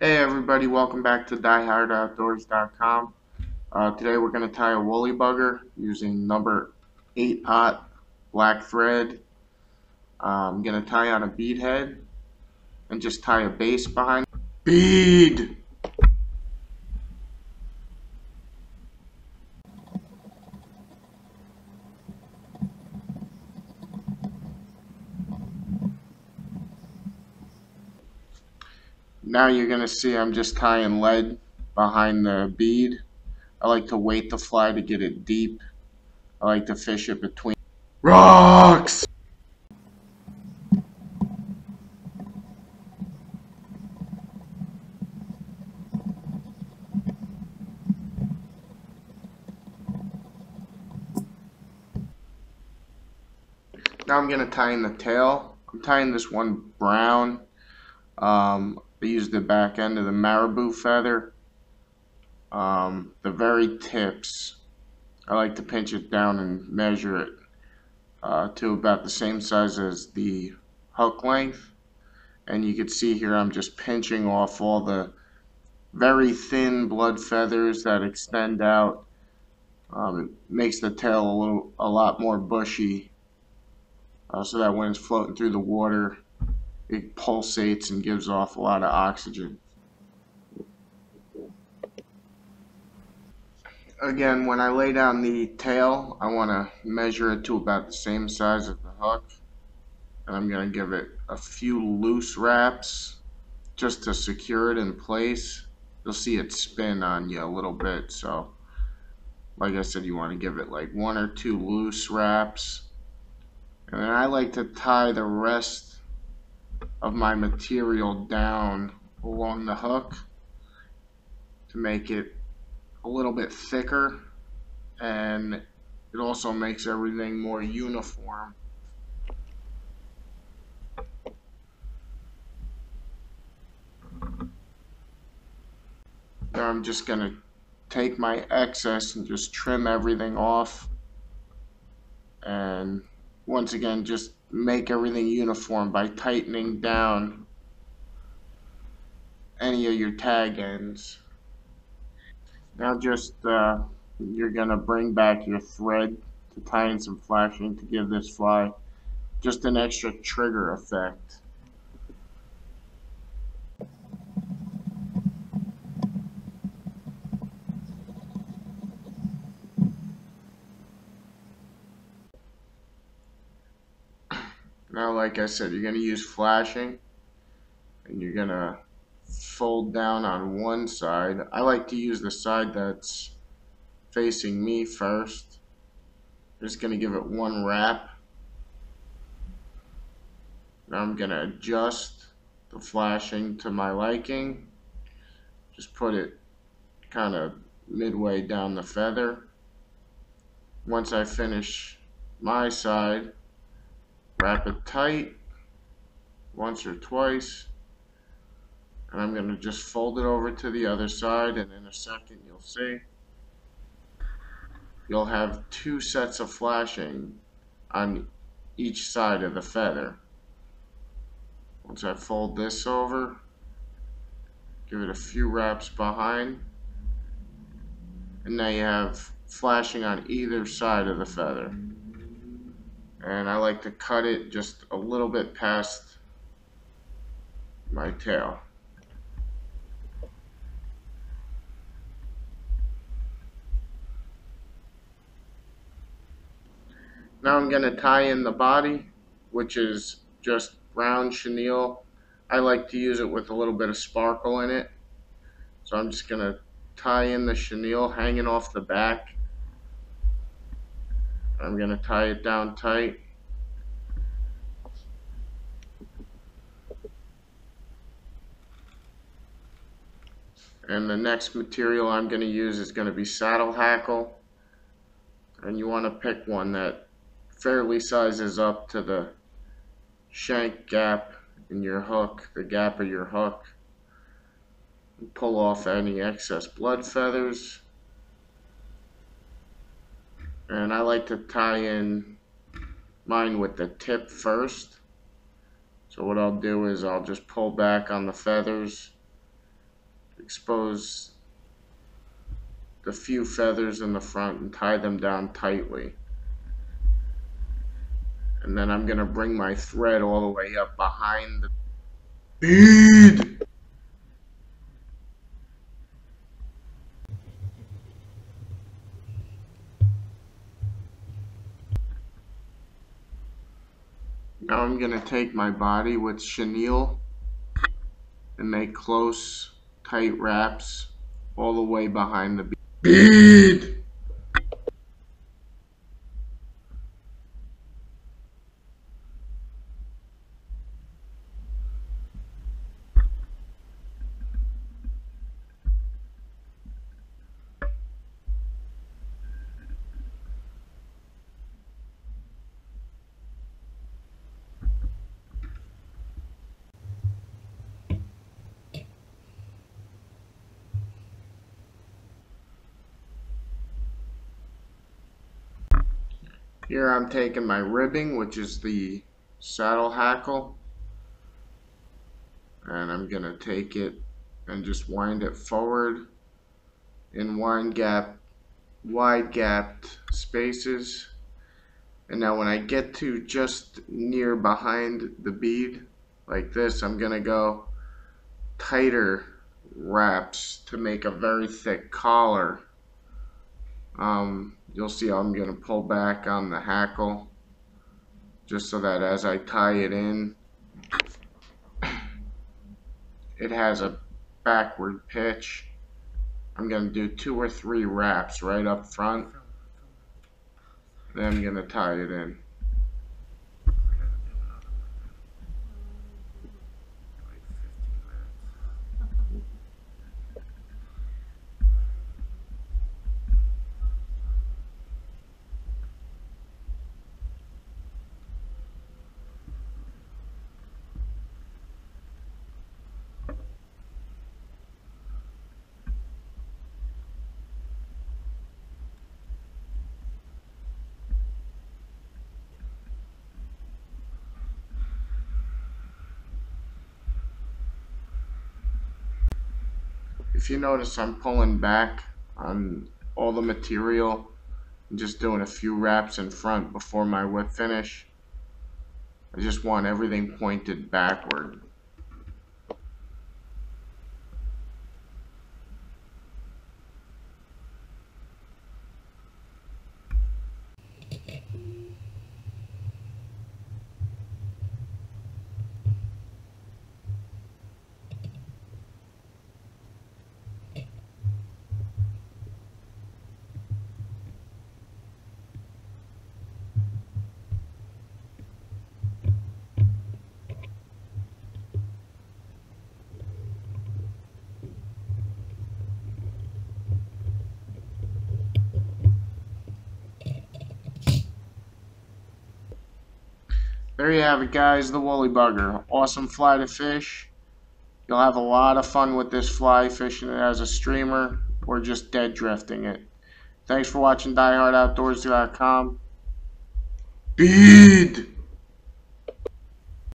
Hey everybody, welcome back to DieHardOutdoors.com. Uh, today we're going to tie a woolly bugger using number 8 aught black thread. Uh, I'm going to tie on a bead head and just tie a base behind. Bead! Now you're going to see I'm just tying lead behind the bead. I like to weight the fly to get it deep. I like to fish it between rocks. Now I'm going to tie in the tail. I'm tying this one brown. Um, I use the back end of the marabou feather. Um, the very tips, I like to pinch it down and measure it uh, to about the same size as the hook length. And you can see here I'm just pinching off all the very thin blood feathers that extend out. Um, it makes the tail a little, a lot more bushy, uh, so that when it's floating through the water, it pulsates and gives off a lot of oxygen. Again, when I lay down the tail, I want to measure it to about the same size as the hook. And I'm going to give it a few loose wraps just to secure it in place. You'll see it spin on you a little bit. So, like I said, you want to give it like one or two loose wraps. And then I like to tie the rest of my material down along the hook to make it a little bit thicker and it also makes everything more uniform. Now I'm just going to take my excess and just trim everything off and once again just make everything uniform by tightening down any of your tag ends. Now just uh, you're going to bring back your thread to tie in some flashing to give this fly just an extra trigger effect. Now, like I said, you're going to use flashing and you're going to fold down on one side. I like to use the side that's facing me first. I'm just going to give it one wrap. Now I'm going to adjust the flashing to my liking. Just put it kind of midway down the feather. Once I finish my side, wrap it tight once or twice and I'm going to just fold it over to the other side and in a second you'll see you'll have two sets of flashing on each side of the feather. Once I fold this over give it a few wraps behind and now you have flashing on either side of the feather and I like to cut it just a little bit past my tail. Now I'm going to tie in the body, which is just brown chenille. I like to use it with a little bit of sparkle in it. So I'm just going to tie in the chenille hanging off the back I'm going to tie it down tight. And the next material I'm going to use is going to be saddle hackle. And you want to pick one that fairly sizes up to the shank gap in your hook, the gap of your hook. Pull off any excess blood feathers and I like to tie in mine with the tip first so what I'll do is I'll just pull back on the feathers expose the few feathers in the front and tie them down tightly. And then I'm going to bring my thread all the way up behind the bead. Now I'm going to take my body with chenille and make close, tight wraps all the way behind the bead. Here I'm taking my ribbing, which is the saddle hackle, and I'm going to take it and just wind it forward in wide gap, wide gapped spaces. And now when I get to just near behind the bead, like this, I'm going to go tighter wraps to make a very thick collar. Um, you'll see I'm going to pull back on the hackle just so that as I tie it in it has a backward pitch. I'm going to do two or three wraps right up front. Then I'm going to tie it in if you notice I'm pulling back on all the material and just doing a few wraps in front before my whip finish. I just want everything pointed backward There you have it guys, the woolly bugger. Awesome fly to fish. You'll have a lot of fun with this fly fishing it as a streamer or just dead drifting it. Thanks for watching DieHardOutdoors.com. Bead!